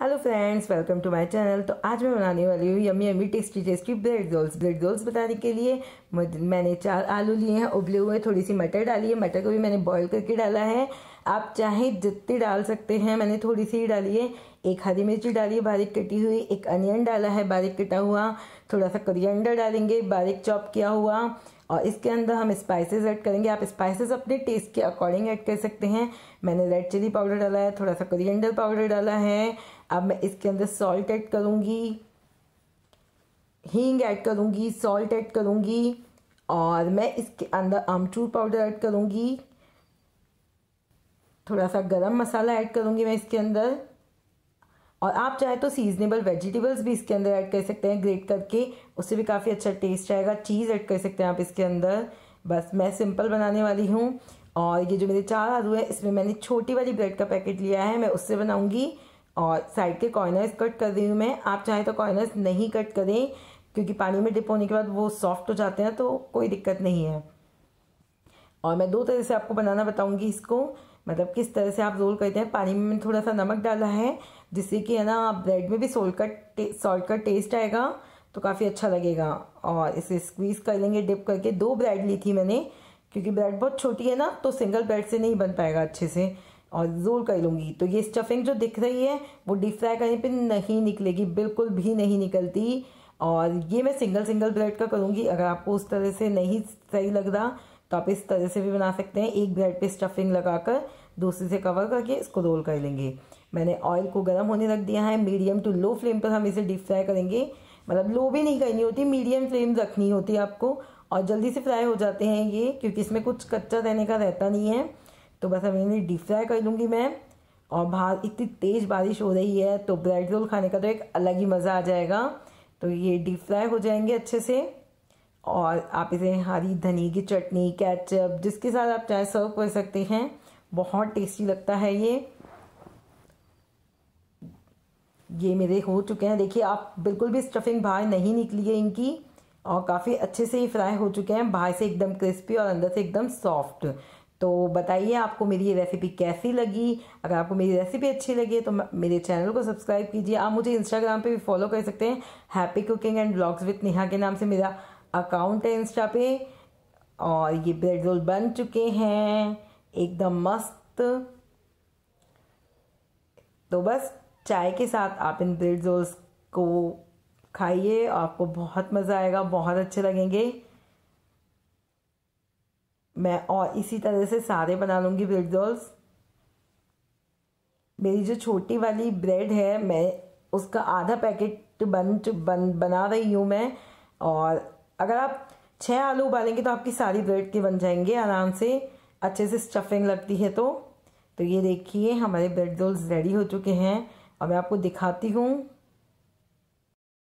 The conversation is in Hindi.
Hello friends welcome to my channel तो आज मैं बनाने वाली हूँ yummy yummy tasty tasty bread rolls bread rolls बनाने के लिए मैंने चार आलू लिए हैं, उबले हुए थोड़ी सी मटर डाली है। मटर को भी मैंने बॉईल करके डाला है। आप चाहें जितनी डाल सकते हैं, मैंने थोड़ी सी डाली है। एक हरी मिर्ची डाली है, बारीक कटी हुई। एक अनियन डाला है, बारीक कटा हुआ। थोड़ा सा करियंडर डालेंगे, बारीक चॉप किया हुआ। और इसके अंदर हम स्पाइसेस ऐड करेंगे। आप स्पाइसेस अपने टेस्ट के अकॉर्डिंग ऐड कर सकते हैं। मैंने रेड चिली पाउडर डाला है थोड़ा सा कोरिएंडर पाउडर डाला है। अब मैं इसके अंदर सॉल्ट ऐड करूँगी। हींग ऐड करूँगी सॉल्ट ऐड करूँगी और मैं इसके अंदर आमचूर पाउडर ऐड करूँगी। थोड़ा सा गरम मसाला ऐड करूँगी मैं इसके अंदर। और आप चाहे तो सीजनेबल वेजिटेबल्स भी इसके अंदर ऐड कर सकते हैं ग्रेट करके। उससे भी काफ़ी अच्छा टेस्ट आएगा। चीज़ ऐड कर सकते हैं आप इसके अंदर। बस मैं सिंपल बनाने वाली हूँ। और ये जो मेरे चार आलू है, इसमें मैंने छोटी वाली ब्रेड का पैकेट लिया है, मैं उससे बनाऊँगी। और साइड के कॉर्नर्स कट कर रही हूँ मैं। आप चाहें तो कॉर्नर्स नहीं कट करें, क्योंकि पानी में डिप होने के बाद वो सॉफ्ट हो जाते हैं तो कोई दिक्कत नहीं है। और मैं दो तरह से आपको बनाना बताऊँगी इसको। मतलब किस तरह से आप रोल करते हैं। पानी में मैंने थोड़ा सा नमक डाला है। जिससे कि है ना ब्रेड में भी सोल्ट का सॉल्ट का टेस्ट आएगा तो काफ़ी अच्छा लगेगा। और इसे स्क्वीज कर लेंगे डिप करके। दो ब्रेड ली थी मैंने, क्योंकि ब्रेड बहुत छोटी है ना तो सिंगल ब्रेड से नहीं बन पाएगा अच्छे से। और रोल कर लूँगी। तो ये स्टफिंग जो दिख रही है, वो डीप फ्राई करने पे नहीं निकलेगी, बिल्कुल भी नहीं निकलती। और ये मैं सिंगल सिंगल ब्रेड का करूँगी। अगर आपको उस तरह से नहीं सही लग रहा तो आप इस तरह से भी बना सकते हैं। एक ब्रेड पे स्टफिंग लगाकर, दूसरे से कवर करके इसको रोल कर लेंगे। मैंने ऑयल को गर्म होने रख दिया है मीडियम टू लो फ्लेम पर हम इसे डीप फ्राई करेंगे। मतलब लो भी नहीं करनी होती मीडियम फ्लेम रखनी होती है आपको। और जल्दी से फ्राई हो जाते हैं ये, क्योंकि इसमें कुछ कच्चा रहने का रहता नहीं है। तो बस अब इन्हें डीप फ्राई कर लूँगी मैं। और बाहर इतनी तेज़ बारिश हो रही है तो ब्रेड रोल खाने का तो एक अलग ही मज़ा आ जाएगा। तो ये डीप फ्राई हो जाएँगे अच्छे से। और आप इसे हरी धनी की चटनी कैचअप जिसके साथ आप चाय सर्व कर सकते हैं। बहुत टेस्टी लगता है ये। ये मेरे हो चुके हैं। देखिए, आप बिल्कुल भी स्टफिंग बाहर नहीं निकली है इनकी। और काफ़ी अच्छे से ये फ्राई हो चुके हैं। बाहर से एकदम क्रिस्पी और अंदर से एकदम सॉफ्ट तो बताइए आपको मेरी ये रेसिपी कैसी लगी? अगर आपको मेरी रेसिपी अच्छी लगी तो मेरे चैनल को सब्सक्राइब कीजिए। आप मुझे इंस्टाग्राम पे भी फॉलो कर सकते हैं। Happy cooking and blogs with Neha के नाम से मेरा अकाउंट है इंस्टा पे। और ये ब्रेड रोल बन चुके हैं। एकदम मस्त। तो बस चाय के साथ आप इन ब्रेड रोल्स को खाइए, आपको बहुत मज़ा आएगा, बहुत अच्छे लगेंगे। मैं और इसी तरह से सारे बना लूँगी ब्रेड रोल्स मेरी जो छोटी वाली ब्रेड है, मैं उसका आधा पैकेट बन बन, बना रही हूँ मैं। और अगर आप छः आलू उबालेंगे तो आपकी सारी ब्रेड के बन जाएँगे आराम से। अच्छे से स्टफिंग लगती है तो। तो ये देखिए, हमारे ब्रेड रोल्स रेडी हो चुके हैं। और मैं आपको दिखाती हूँ